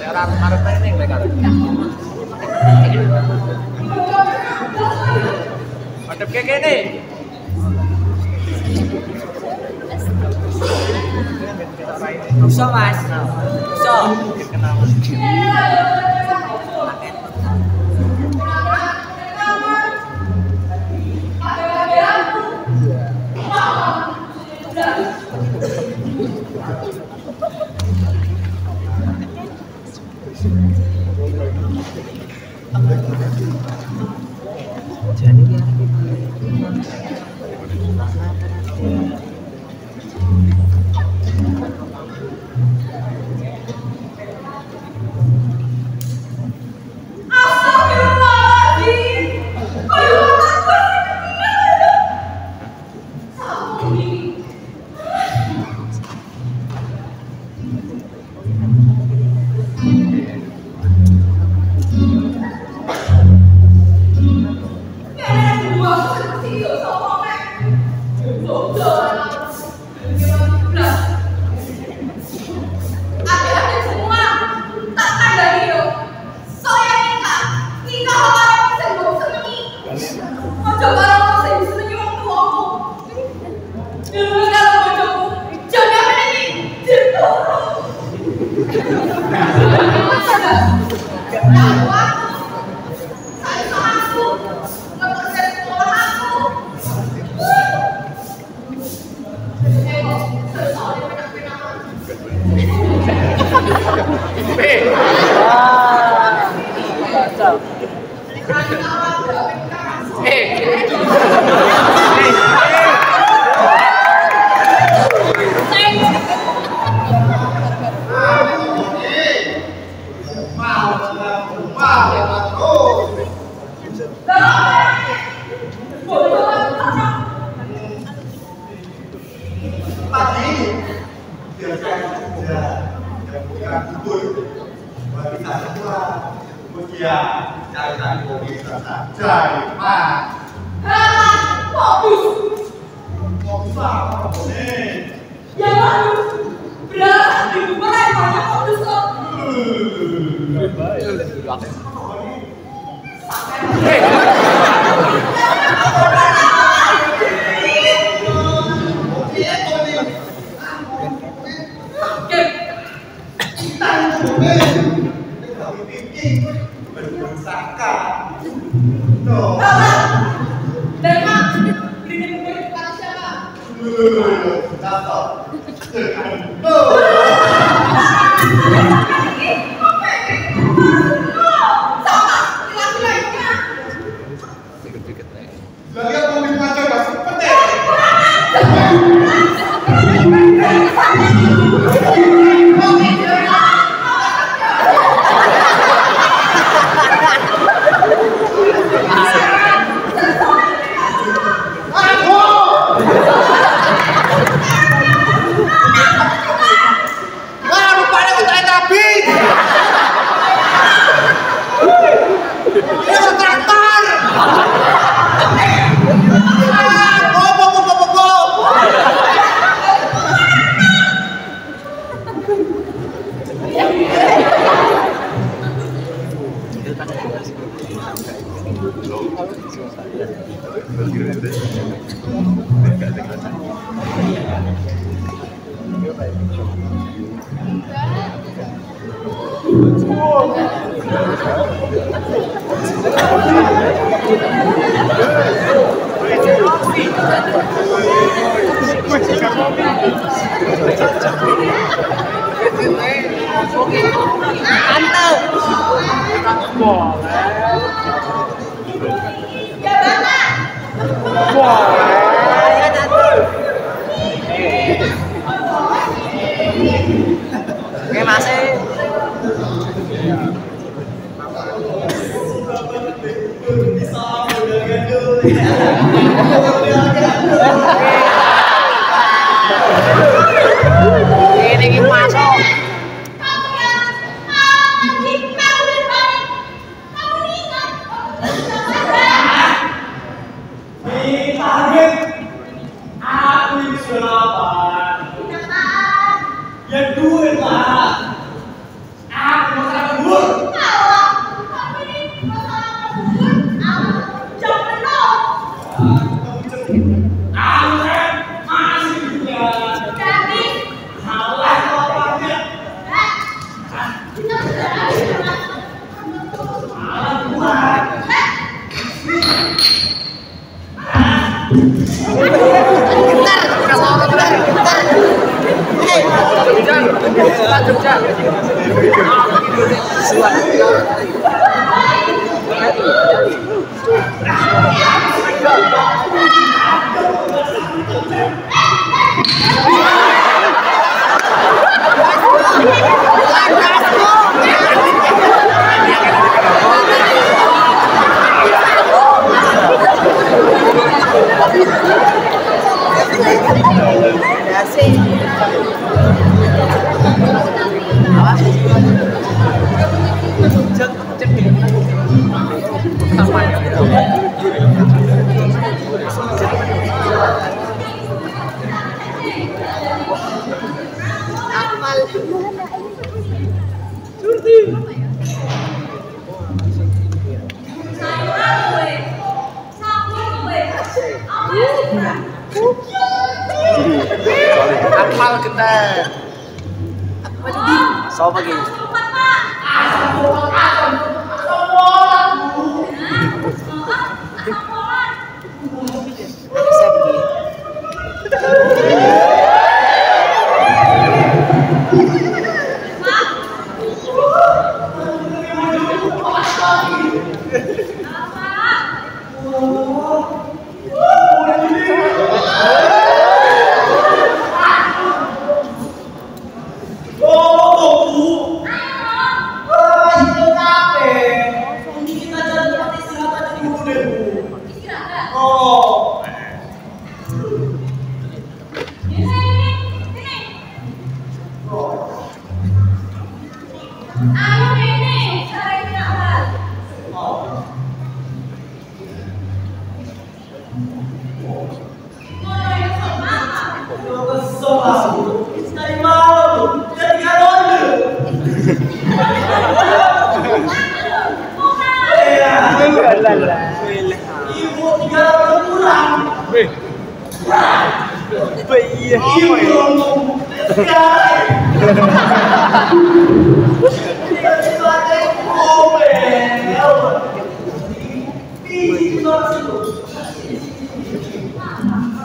Daerah Maret ini yang.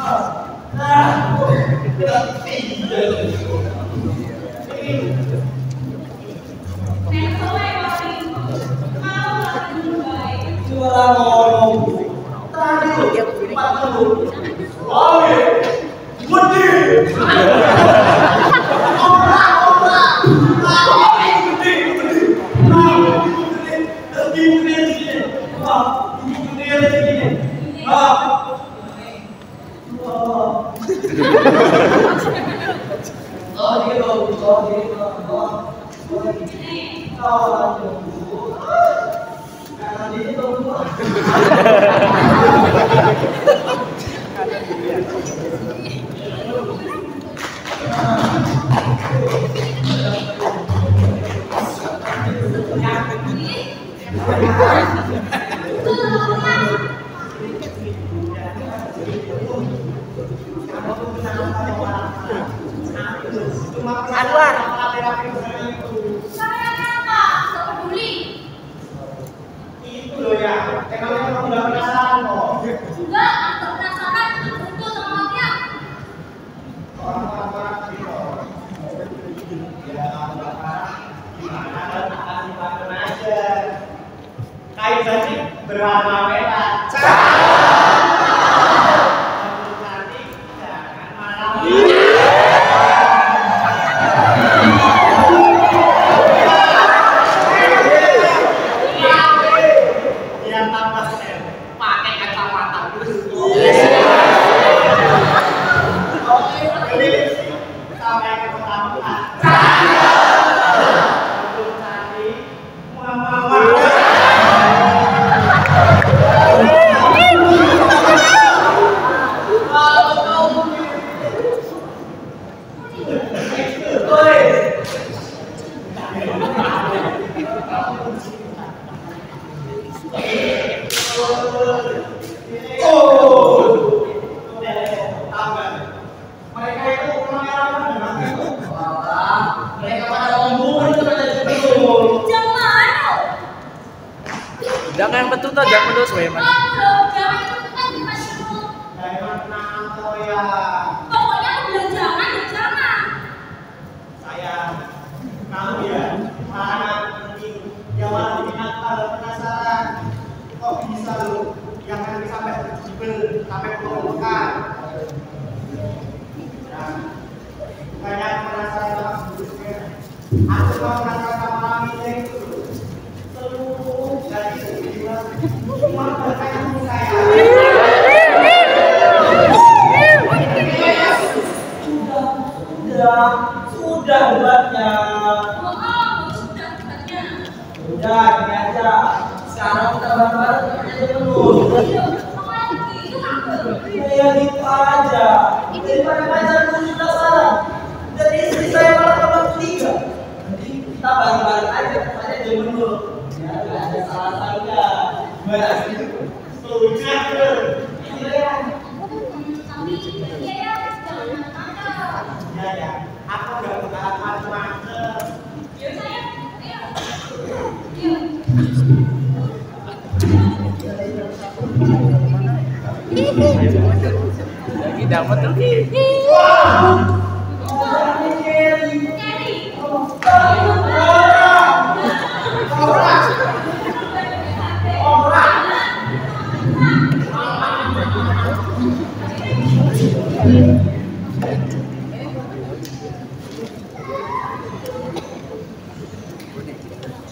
Anwar.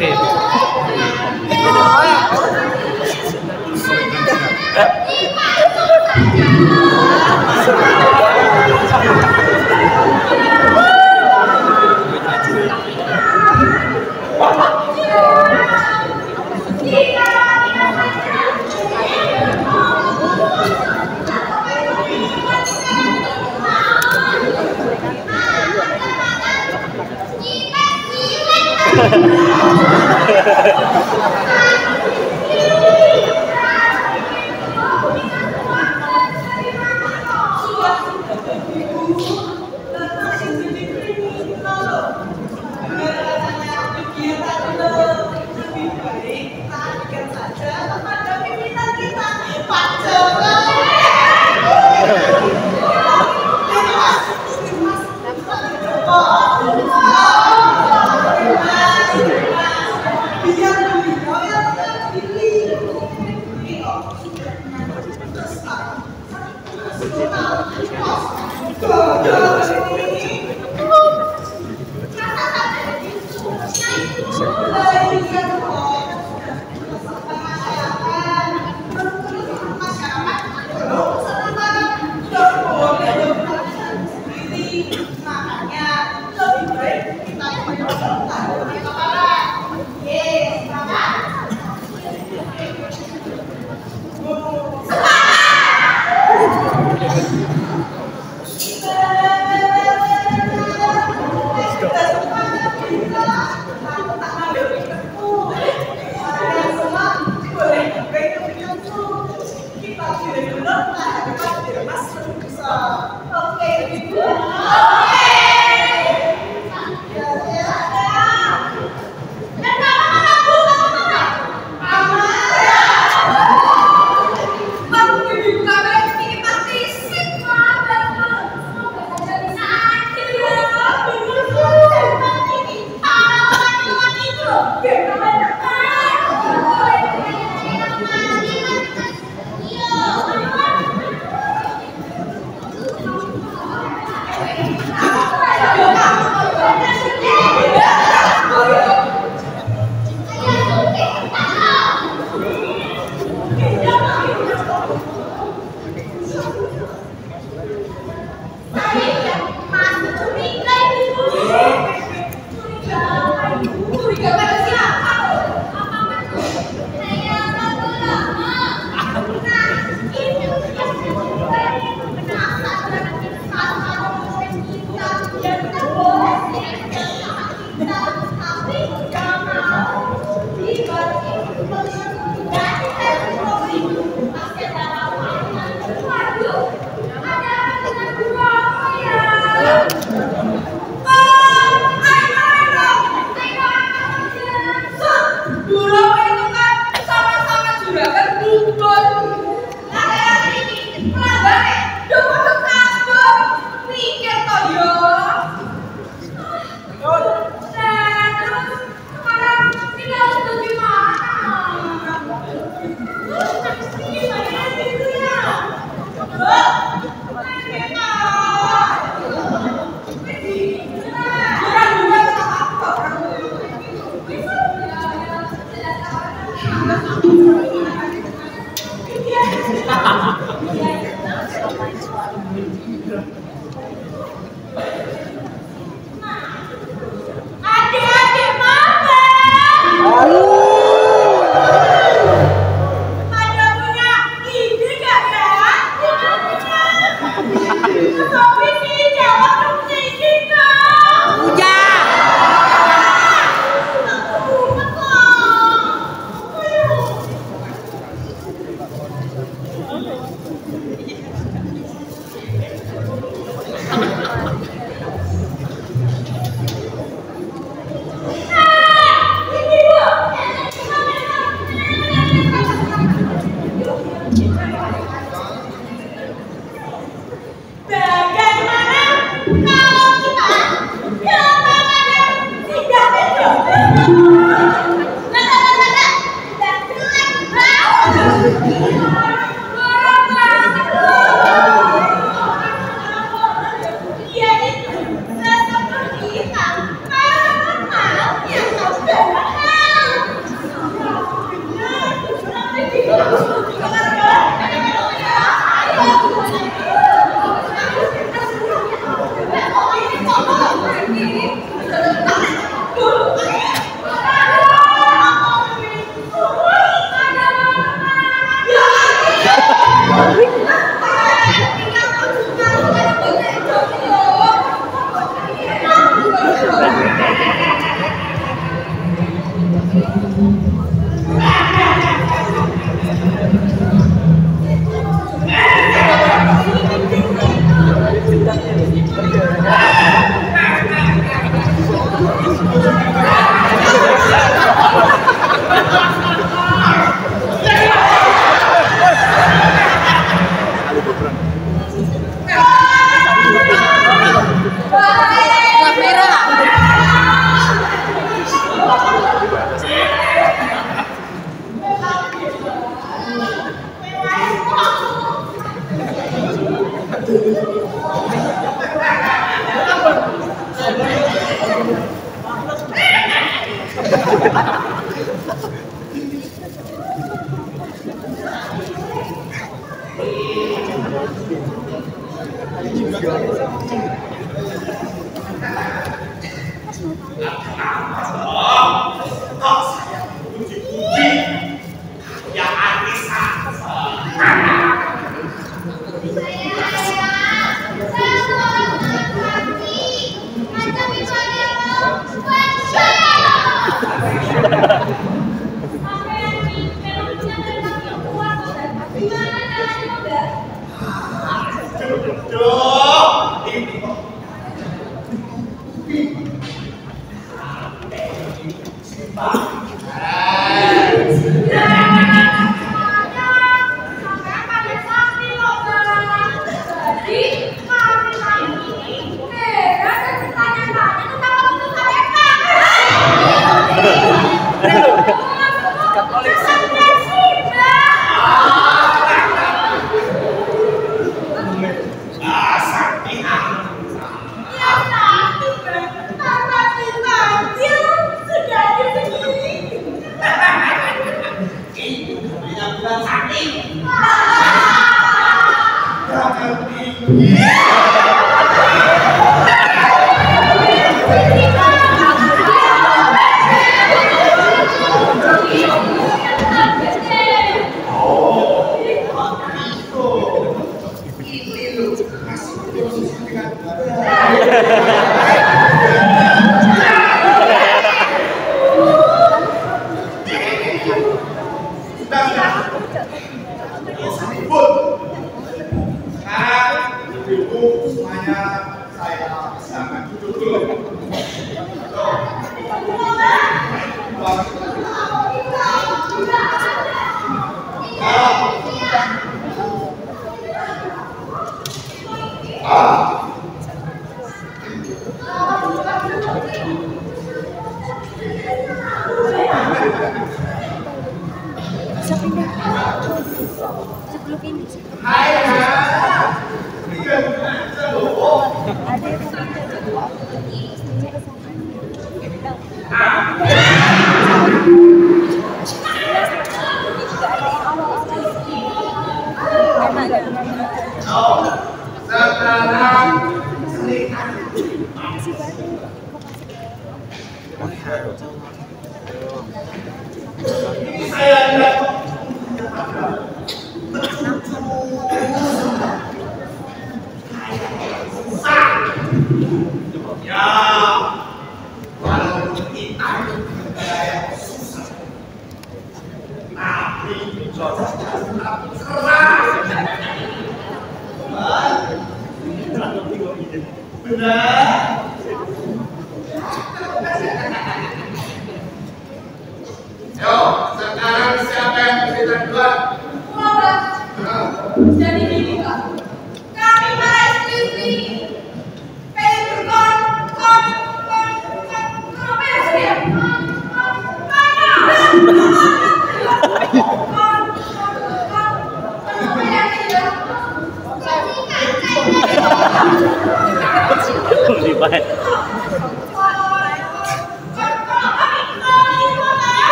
Pedro. É.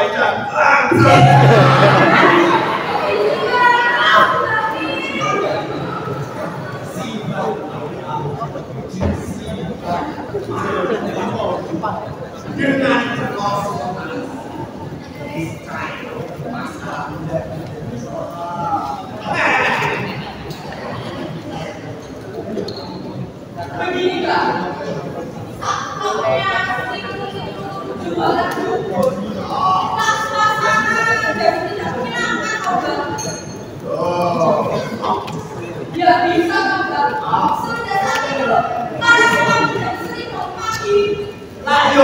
来一下。啊原来你是老师。比赛不能跑，是不是？太累了。八十万米是一个大项，来哟！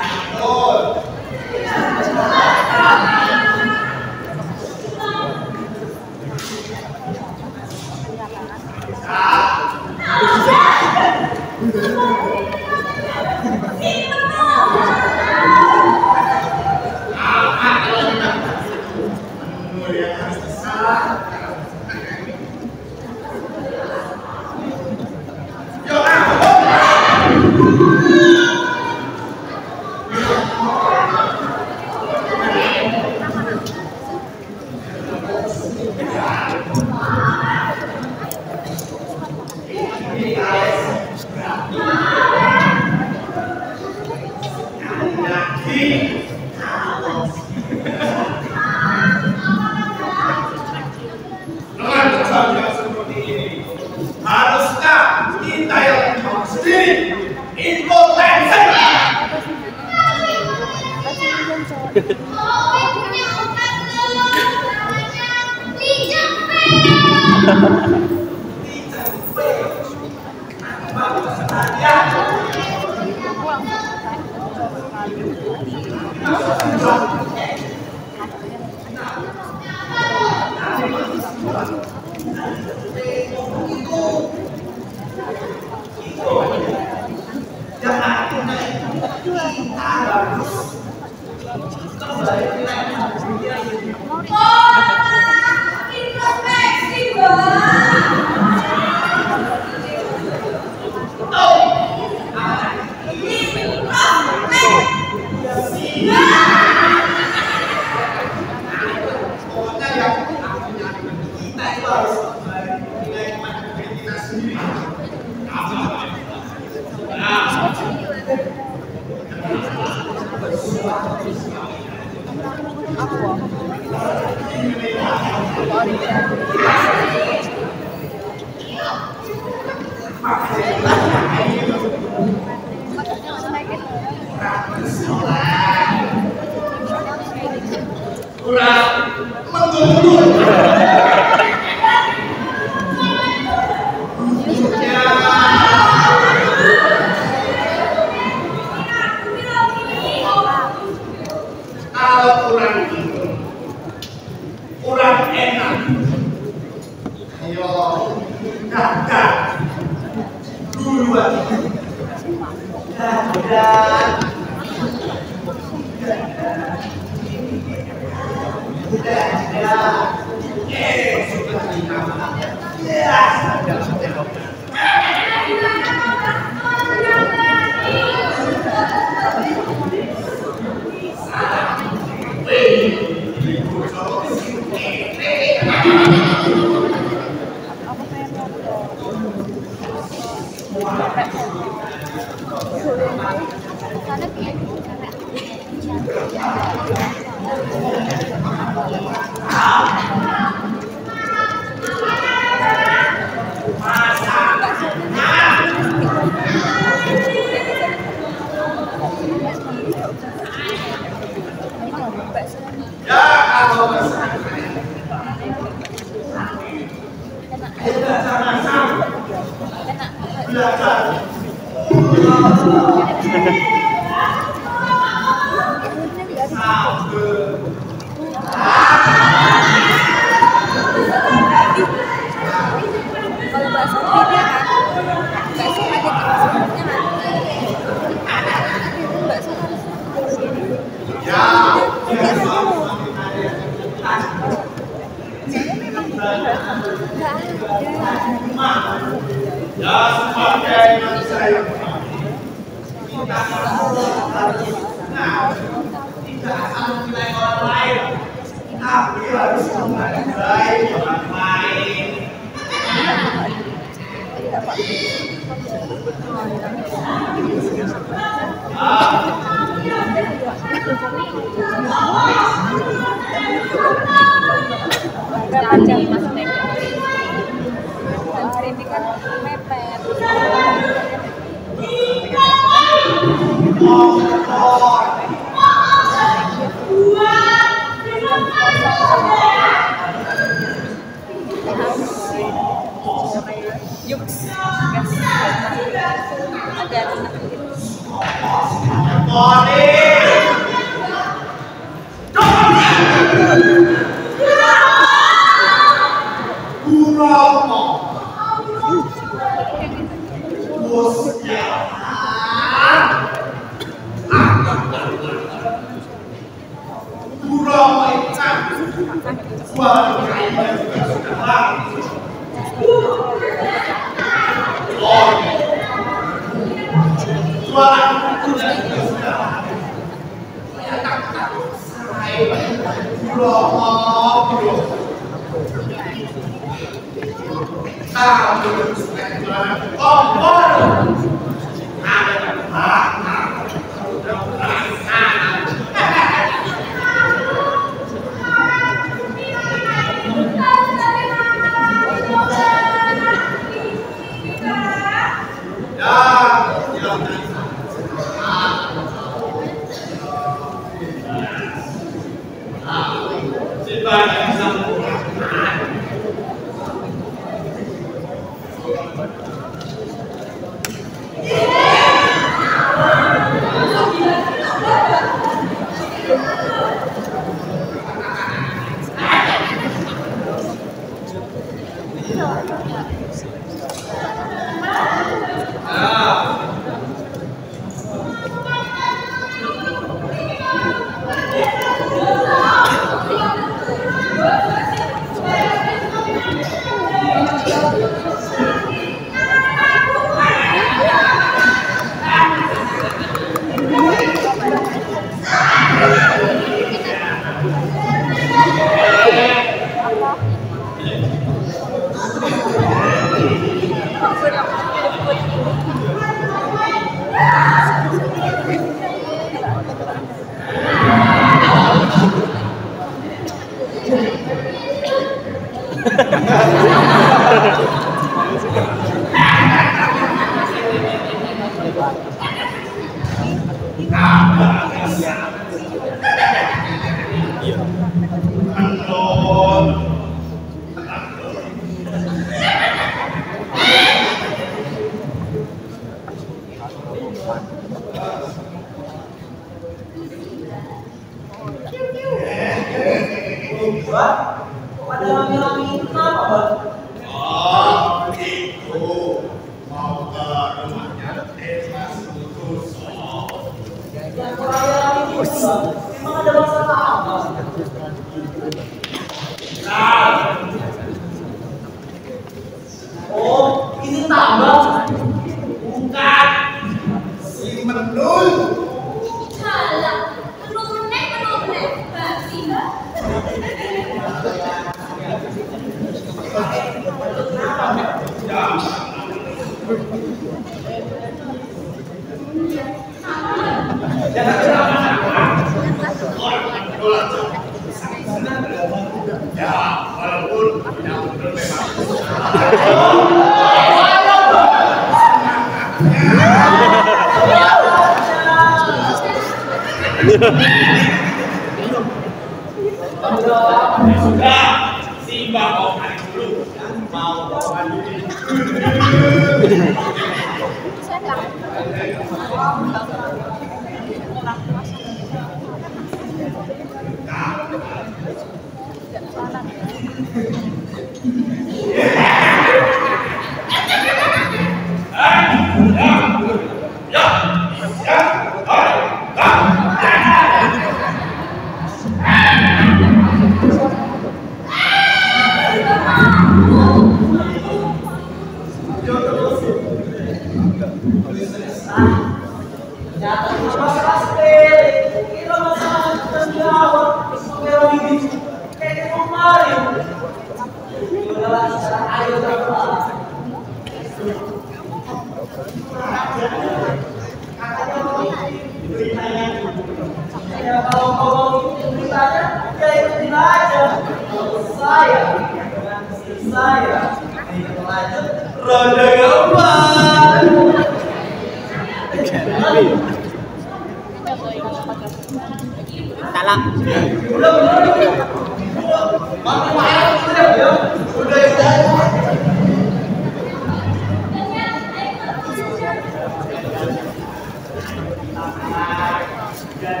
Atasnya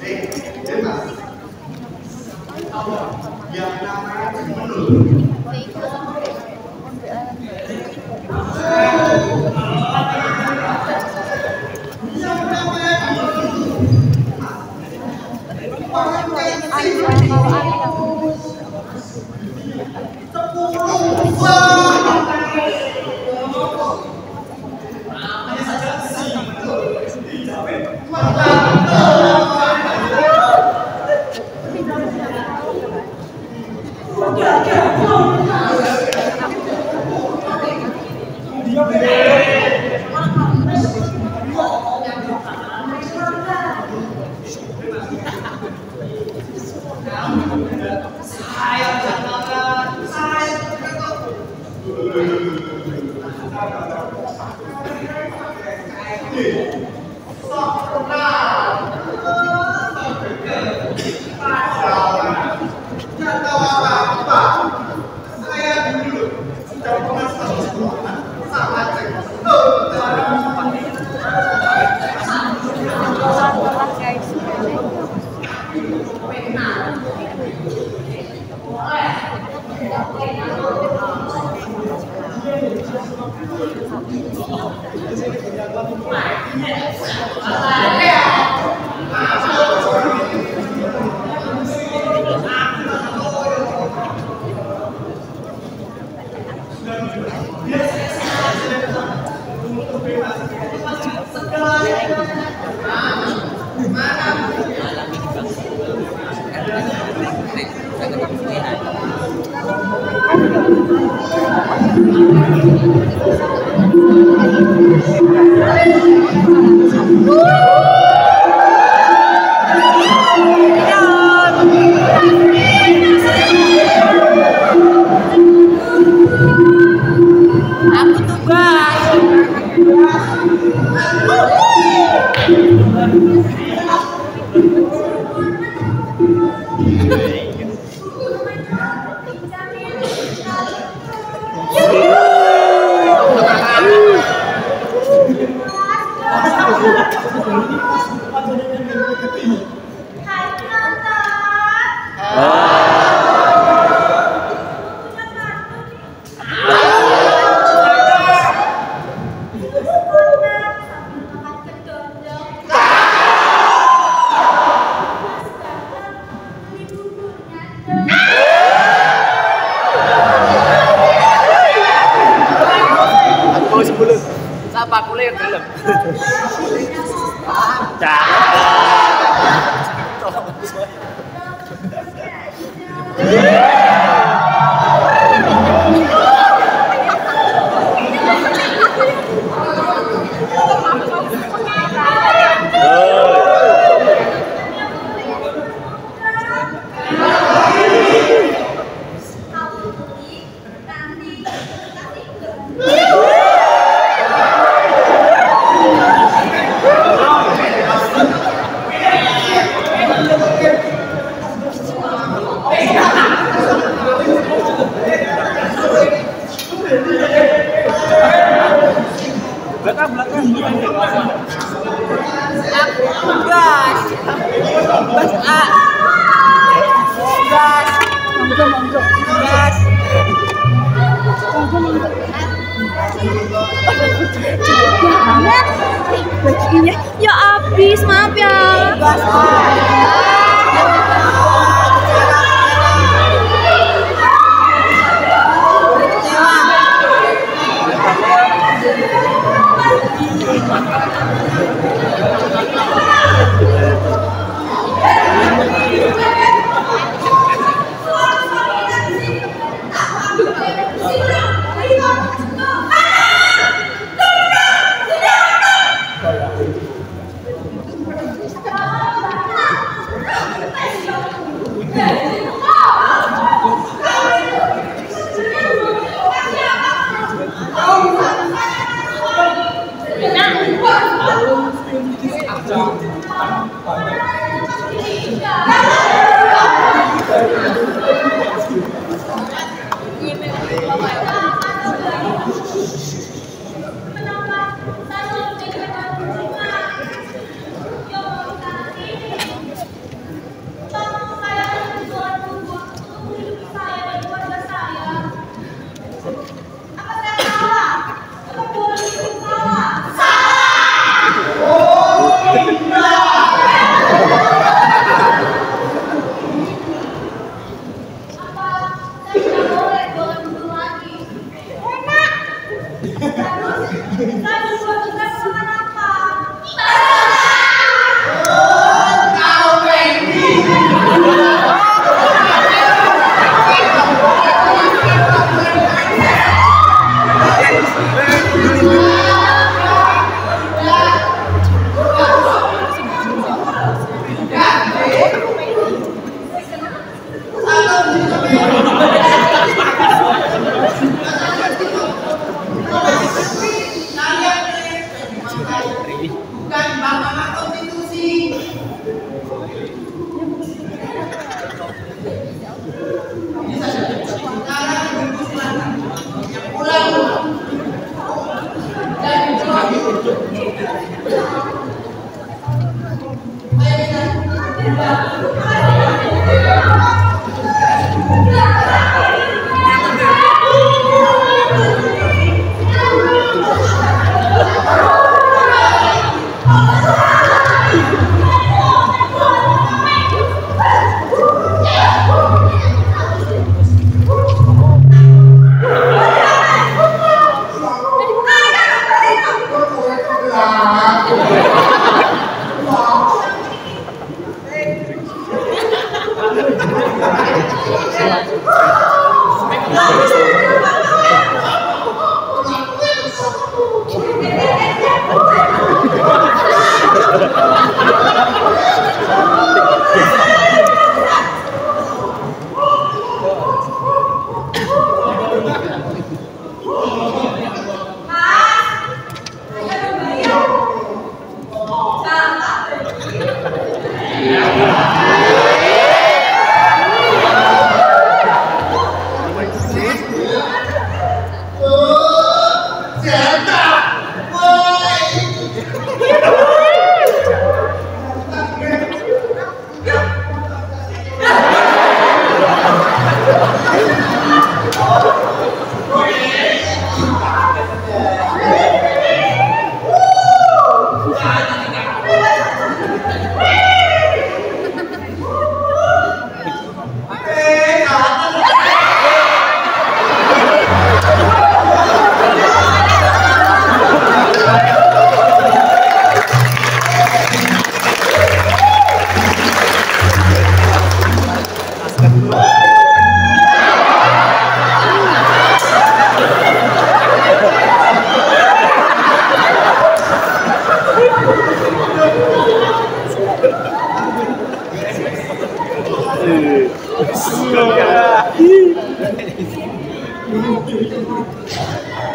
yang namanya Menul. Yang namanya Menul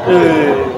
Hey.